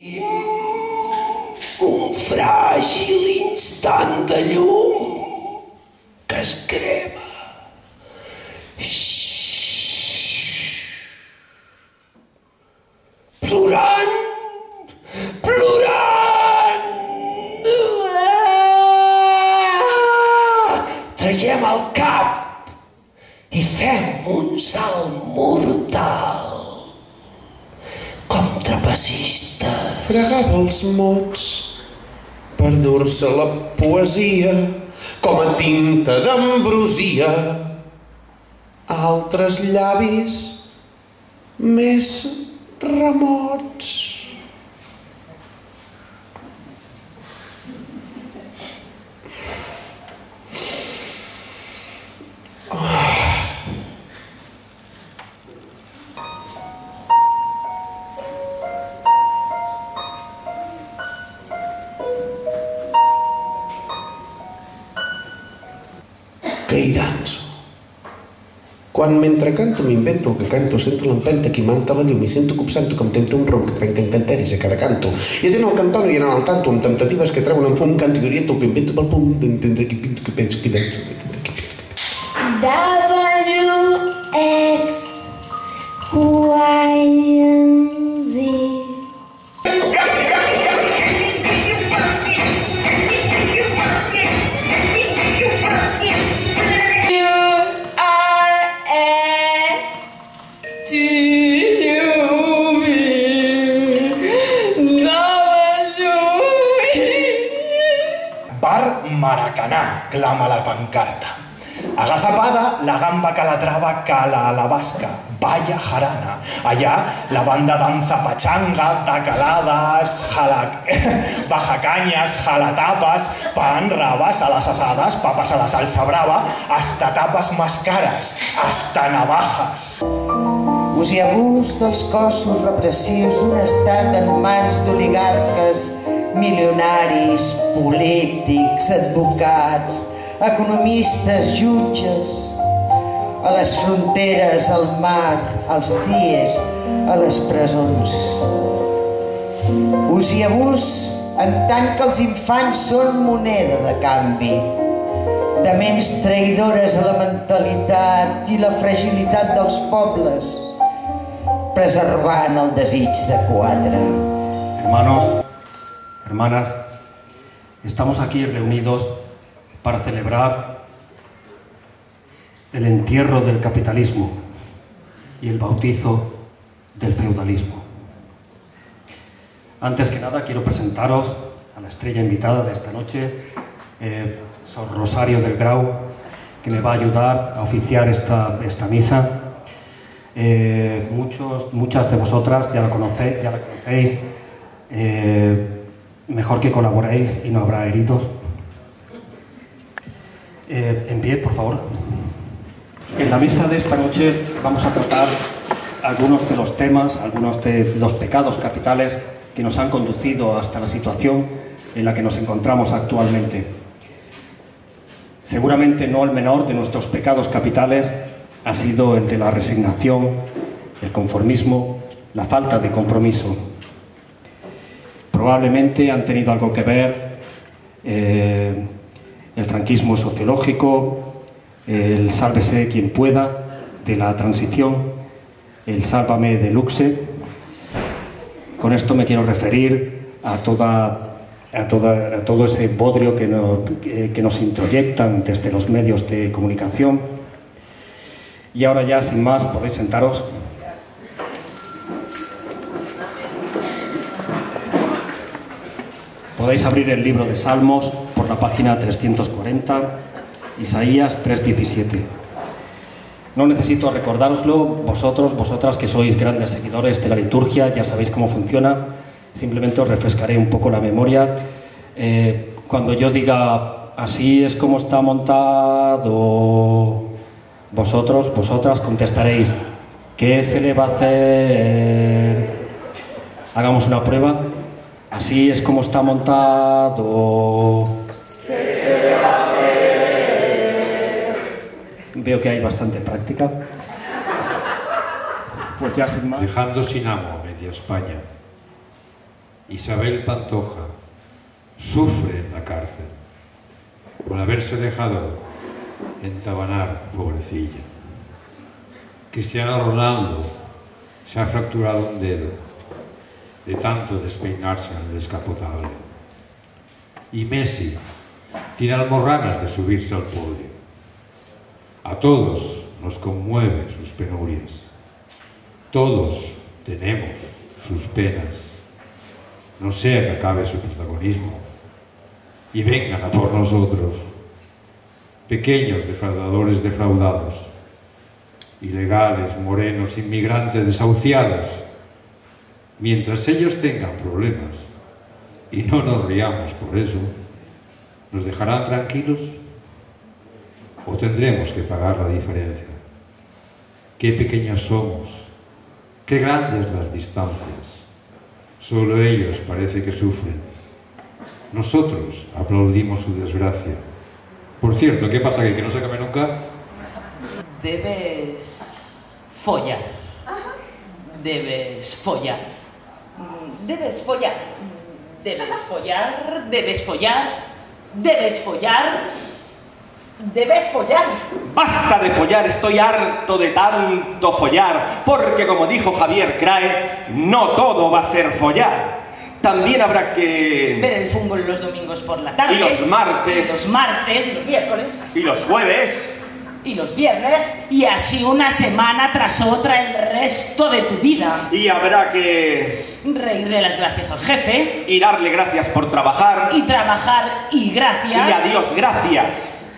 Un fràgil instant de llum que es crema. Plorant, els mots per dur-se la poesia com a tinta d'ambrosia. Altres llavis més remots. Danso. Quan mentre canto m'invento que canto, sento l'empenta que manta la llum i sento que sento que em tempta un rom que trenca encanteris a cada canto. I atén el cantone i anant al tanto amb temptatives que treuen en fum, canto i oriento el que invento pel pum, d'entendre que pinto, que penso, danso, d'entendre que W X Y and Maracaná, clama la pancarta. Agazapada, la gamba calatrava cala a la vasca. Vaya jarana. Allá, la banda danza pachanga, tacaladas, jala... bajacañas, jalatapas, pan, rabas a las asadas, papas a la salsa brava, hasta tapas más caras, hasta navajas. Us i abús dels cossos repressius d'un estat en mans d'oligarques, milionaris, polítics, advocats, economistes, jutges, a les fronteres, al mar, als dies, a les presons. Us i abús en tant que els infants són moneda de canvi, de ments traïdores a la mentalitat i la fragilitat dels pobles, preservant el desig de quatre. Hermanos, hermanas, estamos aquí reunidos para celebrar el entierro del capitalismo y el bautizo del feudalismo. Antes que nada quiero presentaros a la estrella invitada de esta noche, eh, Sor Rosario del Grau, que me va a ayudar a oficiar esta, esta misa. Eh, muchos, muchas de vosotras ya la, conocéis. Eh, mejor que colaboréis y no habrá heridos. Eh, en pie, por favor. En la misa de esta noche vamos a tratar algunos de los temas, algunos de los pecados capitales que nos han conducido hasta la situación en la que nos encontramos actualmente. Seguramente no el menor de nuestros pecados capitales ha sido el de la resignación, el conformismo, la falta de compromiso. Probablemente han tenido algo que ver eh, el franquismo sociológico, el sálvese quien pueda de la transición, el sálvame de luxe. Con esto me quiero referir a, toda, a, toda, a todo ese bodrio que nos, que, nos introyectan desde los medios de comunicación. Y ahora ya, sin más, podéis sentaros. Podéis abrir el libro de Salmos por la página 340, Isaías 3:17. No necesito recordároslo, vosotros, vosotras que sois grandes seguidores de la liturgia, ya sabéis cómo funciona, simplemente os refrescaré un poco la memoria. Eh, cuando yo diga, así es como está montado, vosotros, vosotras contestaréis, ¿qué se le va a hacer? Hagamos una prueba. Así es como está montado. Veo que hay bastante práctica. Pues ya sin más. Dejando sin amo a media España. Isabel Pantoja sufre en la cárcel por haberse dejado entabanar, pobrecilla. Cristiano Ronaldo se ha fracturado un dedo de tanto despeinarse en descapotable. Y Messi tiene almorranas de subirse al podio. A todos nos conmueve sus penurias. Todos tenemos sus penas. No sea que acabe su protagonismo y vengan a por nosotros, pequeños defraudadores defraudados, ilegales, morenos, inmigrantes desahuciados, mientras ellos tengan problemas y no nos riamos por eso, ¿nos dejarán tranquilos? ¿O tendremos que pagar la diferencia? Qué pequeños somos, qué grandes las distancias. Solo ellos parece que sufren. Nosotros aplaudimos su desgracia. Por cierto, ¿qué pasa? ¿Que, que no se acabe nunca? Debes follar. Debes follar. Debes follar. Debes follar. Debes follar. Debes follar. Debes follar. Basta de follar, estoy harto de tanto follar, porque como dijo Javier Crae, no todo va a ser follar. También habrá que... Ver el fútbol los domingos por la tarde. Y los martes. Y los martes y los miércoles. Y los jueves. Y los viernes. Y así una semana tras otra el resto de tu vida. Y habrá que... Reírle las gracias al jefe. Y darle gracias por trabajar. Y trabajar y gracias. Y adiós, gracias.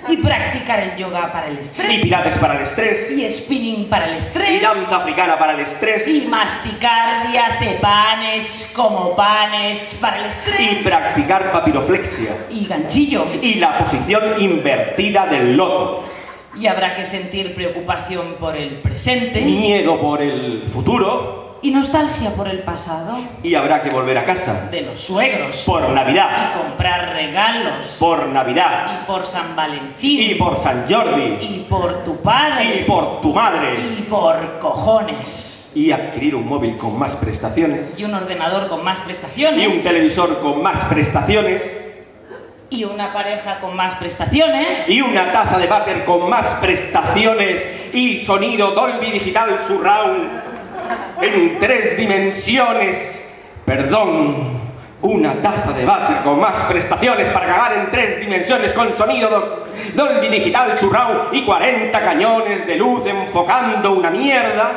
Y practicar el yoga para el estrés. Y pilates para el estrés. Y spinning para el estrés. Y danza africana para el estrés. Y masticar diazepanes como panes para el estrés. Y practicar papiroflexia. Y ganchillo. Y la posición invertida del loto. Y habrá que sentir preocupación por el presente. Miedo por el futuro. Y nostalgia por el pasado. Y habrá que volver a casa. De los suegros. Por Navidad. Y comprar regalos. Por Navidad. Y por San Valentín. Y por San Jordi. Y por tu padre. Y por tu madre. Y por cojones. Y adquirir un móvil con más prestaciones. Y un ordenador con más prestaciones. Y un televisor con más prestaciones. Y una pareja con más prestaciones. Y una taza de váter con más prestaciones. Y sonido Dolby Digital Surround en tres dimensiones. Perdón, una taza de váter con más prestaciones para cagar en tres dimensiones con sonido do Dolby Digital Surround y 40 cañones de luz enfocando una mierda.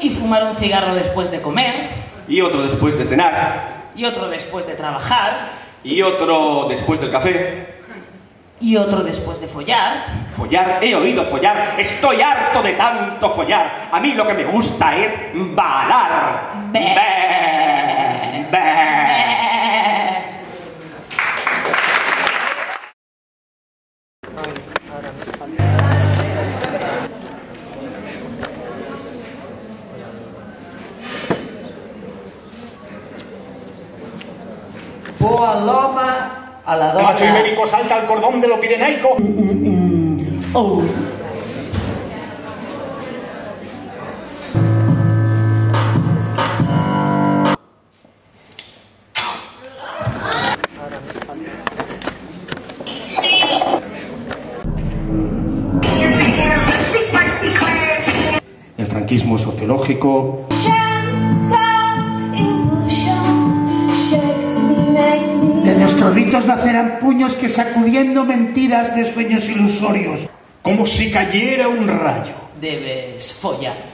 Y fumar un cigarro después de comer. Y otro después de cenar. Y otro después de trabajar. Y otro después del café. Y otro después de follar. Follar, he oído follar, estoy harto de tanto follar. A mí lo que me gusta es balar. Por a l'home, a la El macho dona. ibérico salta al cordón de lo pirenaico. Oh. El franquismo sociológico, nuestros ritos nacerán puños que sacudiendo mentiras de sueños ilusorios. Como si cayera un rayo. Debes follar.